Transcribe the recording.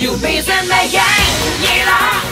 You bees and the yank, yeet up!